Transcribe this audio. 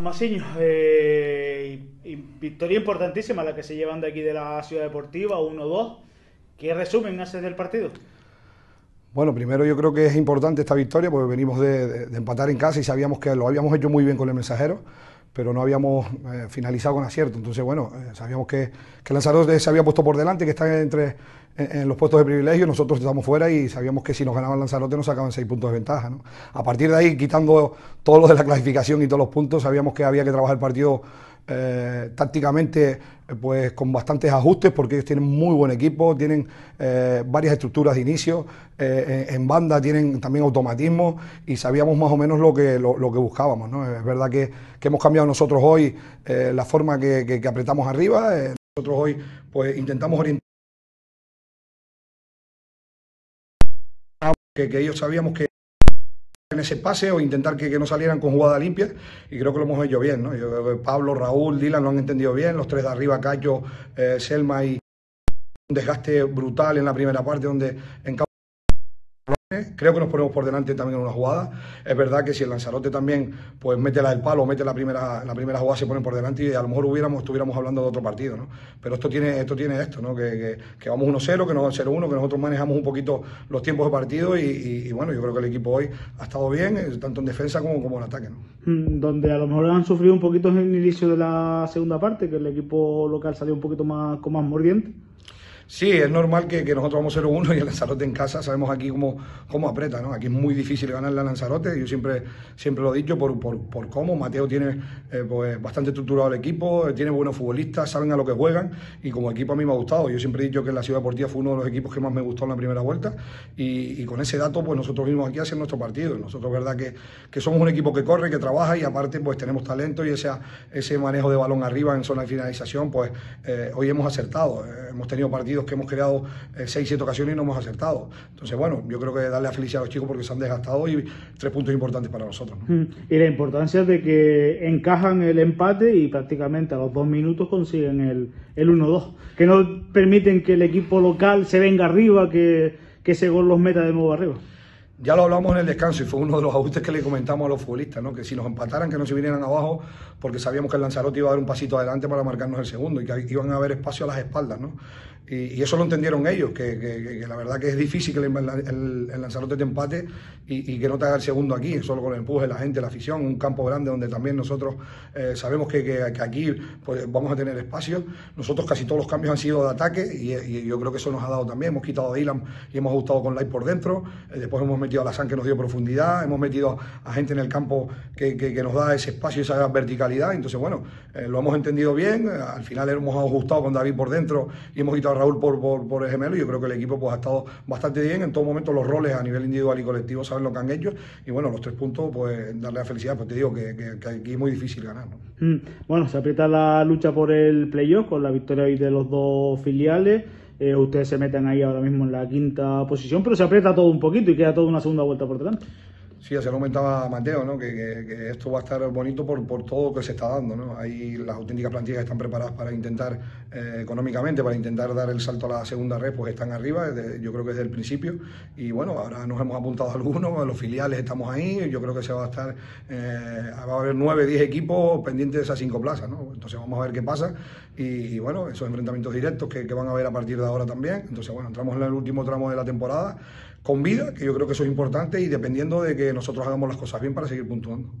Maxiño, eh, victoria importantísima la que se llevan de aquí de la Ciudad Deportiva, 1-2. ¿Qué resumen haces del partido? Bueno, primero yo creo que es importante esta victoria porque venimos de, empatar en casa y sabíamos que lo habíamos hecho muy bien con el mensajero, pero no habíamos eh, finalizado con acierto. Entonces, bueno, eh, sabíamos que, que Lanzarote se había puesto por delante, que está entre en, los puestos de privilegio, nosotros estamos fuera y sabíamos que si nos ganaban Lanzarote nos sacaban seis puntos de ventaja. ¿no? A partir de ahí, quitando todo lo de la clasificación y todos los puntos, sabíamos que había que trabajar el partido eh, tácticamente pues con bastantes ajustes porque ellos tienen muy buen equipo, tienen eh, varias estructuras de inicio, eh, en, banda tienen también automatismo y sabíamos más o menos lo que, lo, que buscábamos. ¿no? Es verdad que, que, hemos cambiado nosotros hoy la forma que, que, que apretamos arriba, nosotros hoy pues intentamos orientar que, ellos sabíamos que en ese pase o intentar que, no salieran con jugada limpia y creo que lo hemos hecho bien. ¿no? Yo que Pablo, Raúl, Dylan lo han entendido bien, los tres de arriba, Cayo, eh, Selma y un desgaste brutal en la primera parte donde en Creo que nos ponemos por delante también en una jugada. Es verdad que si el Lanzarote también pues mete la del palo, mete la primera, la primera jugada, se ponen por delante y a lo mejor hubiéramos, estuviéramos hablando de otro partido, ¿no? Pero esto tiene esto, tiene esto ¿no? Que, que, vamos 1-0, que no 0-1, que nosotros manejamos un poquito los tiempos de partido y, bueno, yo creo que el equipo hoy ha estado bien, eh, tanto en defensa como, como en ataque, ¿no? Mm, donde a lo mejor han sufrido un poquito en el inicio de la segunda parte, que el equipo local salió un poquito más con más mordiente. Sí, es normal que, nosotros vamos 0-1 y el Lanzarote en casa sabemos aquí cómo, cómo aprieta, ¿no? Aquí es muy difícil ganarle al Lanzarote, yo siempre, siempre lo he dicho por, por, cómo. Mateo tiene eh, pues, bastante estructurado el equipo, tiene buenos futbolistas, saben a lo que juegan y como equipo a mí me ha gustado. Yo siempre he dicho que la Ciudad Deportiva fue uno de los equipos que más me gustó en la primera vuelta y, con ese dato pues nosotros vimos aquí hacer nuestro partido. Nosotros, verdad, que, que, somos un equipo que corre, que trabaja y aparte pues tenemos talento y ese, ese manejo de balón arriba en zona de finalización, pues eh, hoy hemos acertado. Eh, hemos tenido partidos que hemos creado eh, seis, siete ocasiones y no hemos acertado. Entonces, bueno, yo creo que darle a felicidad a los chicos porque se han desgastado y tres puntos importantes para nosotros. Mm. Y la importancia de que encajan el empate y prácticamente a los dos minutos consiguen el, el 1-2, que no permiten que el equipo local se venga arriba, que, que ese gol los meta de nuevo arriba. Ya lo hablamos en el descanso y fue uno de los ajustes que le comentamos a los futbolistas, ¿no? que si nos empataran, que no se vinieran abajo, porque sabíamos que el Lanzarote iba a dar un pasito adelante para marcarnos el segundo y que iban a haber espacio a las espaldas. ¿no? Y, eso lo entendieron ellos, que, la verdad que es difícil que el, Lanzarote te empate y, que no te haga el segundo aquí, solo con el empuje, la gente, la afición, un campo grande donde también nosotros eh, sabemos que, aquí pues, vamos a tener espacio. Nosotros casi todos los cambios han sido de ataque y, yo creo que eso nos ha dado también. Hemos quitado a Dylan y hemos ajustado con Light por dentro. Eh, después hemos metido a la San que nos dio profundidad, hemos metido a gente en el campo que, nos da ese espacio, esa verticalidad. Entonces, bueno, eh, lo hemos entendido bien. Al final hemos ajustado con David por dentro y hemos quitado Raúl por, por, por el gemelo. Yo creo que el equipo pues, ha estado bastante bien. En todo momento los roles a nivel individual y colectivo saben lo que han hecho. Y bueno, los tres puntos, pues darle la felicidad. Pues te digo que, que, aquí es muy difícil ganar. Mm. Bueno, se aprieta la lucha por el playoff con la victoria de los dos filiales. Eh, ustedes se meten ahí ahora mismo en la quinta posición, pero se aprieta todo un poquito y queda toda una segunda vuelta por delante. Sí, así lo comentaba Mateo, ¿no? que, esto va a estar bonito por, por, todo lo que se está dando. ¿no? Hay las auténticas plantillas que están preparadas para intentar, eh, económicamente, para intentar dar el salto a la segunda red, pues están arriba, yo creo que desde el principio. Y bueno, ahora nos hemos apuntado algunos, los filiales estamos ahí, yo creo que se va a estar, eh, va a haber nueve, diez equipos pendientes de esas cinco plazas. ¿no? Entonces vamos a ver qué pasa. Y, bueno, esos enfrentamientos directos que, que van a haber a partir de ahora también. Entonces, bueno, entramos en el último tramo de la temporada con vida, que yo creo que eso es importante y dependiendo de que nosotros hagamos las cosas bien para seguir puntuando.